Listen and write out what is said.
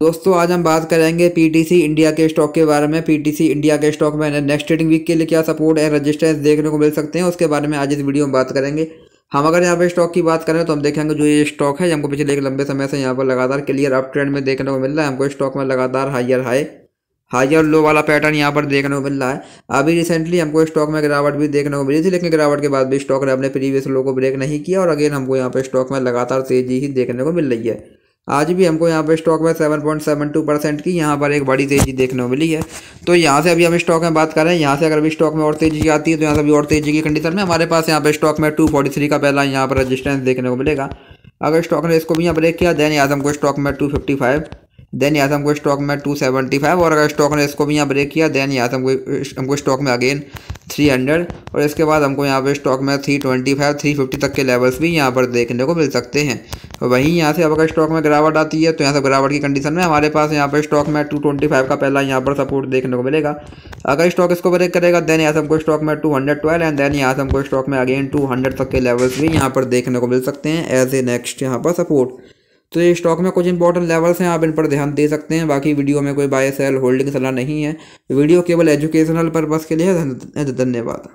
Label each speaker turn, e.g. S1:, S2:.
S1: दोस्तों, आज हम बात करेंगे पीटीसी इंडिया के स्टॉक के बारे में। पीटीसी इंडिया के स्टॉक में नेक्स्ट ट्रेडिंग वीक के लिए क्या सपोर्ट है रजिस्टेंस देखने को मिल सकते हैं, उसके बारे में आज इस वीडियो में बात करेंगे। हम अगर यहाँ पे स्टॉक की बात करें तो हम देखेंगे जो ये स्टॉक है हमको पिछले एक लंबे समय से यहाँ पर लगातार क्लियर अप ट्रेंड में देखने को मिल रहा है। हमको स्टॉक में लगातार हाइयर हाई और लो वाला पैटर्न यहाँ पर देखने को मिल रहा है। अभी रिसेंटली हमको स्टॉक में गिरावट भी देखने को मिली थी, लेकिन गिरावट के बाद भी स्टॉक ने अपने प्रीवियस लो को ब्रेक नहीं किया और अगेन हमको यहाँ पर स्टॉक में लगातार तेज़ी ही देखने को मिल रही है। आज भी हमको यहाँ पे स्टॉक में seven point seven two percent की यहाँ पर एक बड़ी तेज़ी देखने को मिली है। तो यहाँ से अभी हम स्टॉक में बात करें यहाँ से अगर अभी स्टॉक में और तेज़ी आती है तो यहाँ से अभी और तेज़ी की कंडीशन में हमारे पास यहाँ पे स्टॉक में टू फोर्टी थ्री का पहला यहाँ पर रजिस्टेंस देखने को मिलेगा। अगर स्टॉक ने इसको भी यहाँ ब्रेक किया देन यहाँ हमको स्टॉक में टू फिफ्टी फाइव देन यहाँ हमको स्टॉक में टू सेवेंटी फाइव और अगर स्टॉक ने इसको भी यहाँ ब्रेक किया देन यहाँ हमको हमको स्टॉक में अगेन थ्री हंड्रेड और इसके बाद हमको यहाँ पे स्टॉक में three twenty five three fifty तक के लेवल्स भी यहाँ पर देखने को मिल सकते हैं। वहीं यहाँ से अगर स्टॉक में गिरावट आती है तो यहाँ से गिरावट की कंडीशन में हमारे पास यहाँ पर स्टॉक में टू ट्वेंटी फाइव का पहला यहाँ पर सपोर्ट देखने को मिलेगा। अगर स्टॉक इसको ब्रेक करेगा देन यहाँ से हमको स्टॉक में two hundred twelve and then यहाँ से हमको स्टॉक में अगेन टू हंड्रेड तक के लेवल्स भी यहाँ पर देखने को मिल सकते हैं एज ए नेक्स्ट यहाँ पर सपोर्ट तो ये स्टॉक में कुछ इंपॉर्टेंट लेवल्स हैं, आप इन पर ध्यान दे सकते हैं। बाकी वीडियो में कोई बाय सेल होल्डिंग सलाह नहीं है। वीडियो केवल एजुकेशनल पर्पज़ के लिए धन्यवाद।